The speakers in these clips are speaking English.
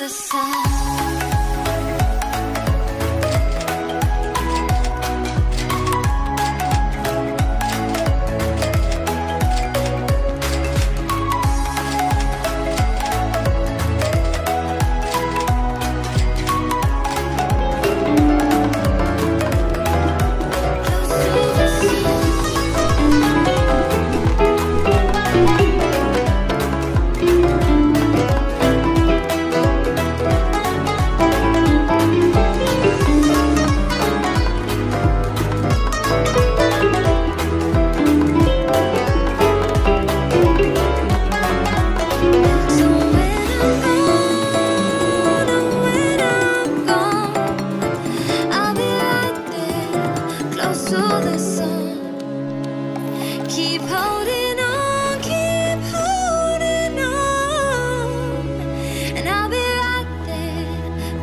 the sun.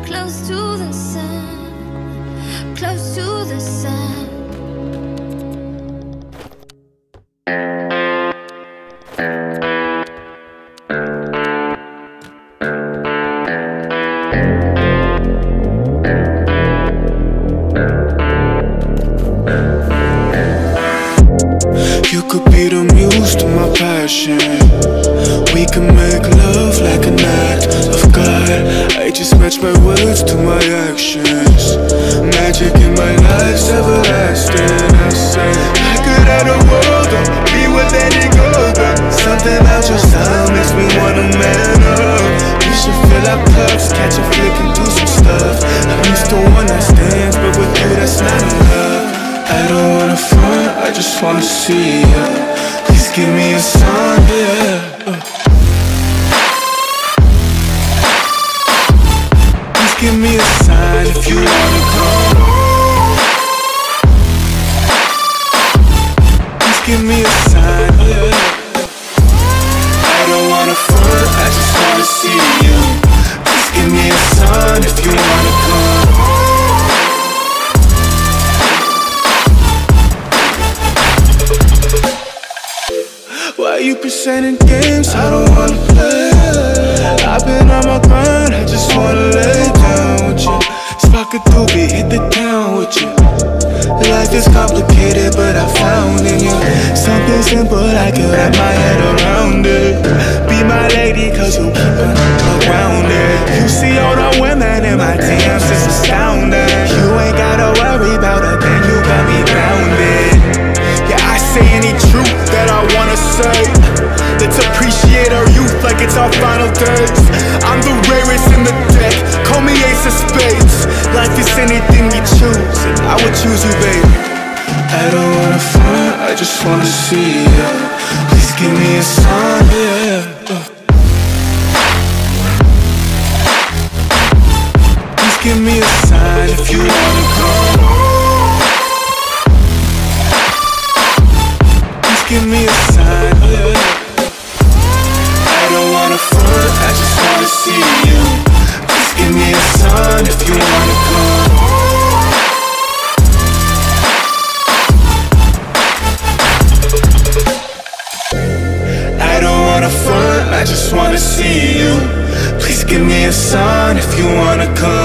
Close to the sun, close to the sun. Make love like an act of God. I just match my words to my actions. Magic in my life's everlasting. I say I could have the world, or be with any girl, something about your style makes me wanna man up. We should fill our cups, catch a flick and do some stuff. I'm used to one night stands, but with you that's not enough. I don't wanna front, I just wanna see ya. Please give me a sign, give me a sign, yeah. I don't wanna front, I just wanna see you. Please give me a sign if you wanna come. Why you presenting games? I don't wanna play. I've been on my grind, I just wanna you. Spark a doobie, hit the town with you. Life is complicated, but I found in you something simple I can wrap my head around it. Be my lady, cause you keep around it. You see all the women if you wanna come. Please give me a sign. I don't wanna front, I just wanna see you. Please give me a sign if you wanna come. I don't wanna front, I just wanna see you. Please give me a sign if you wanna come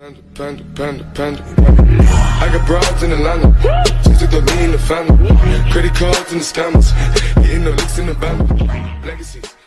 Panda, panda, panda, panda. I got broads in Atlanta. Just took lean in the family. Credit cards and the scammers. Getting the licks in the band. Legacies.